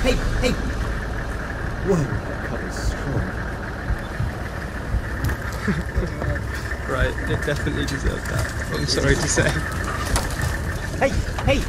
Hey, hey! Whoa, that cover's strong. Right, it definitely deserved that. I'm sorry to say. Hey, hey!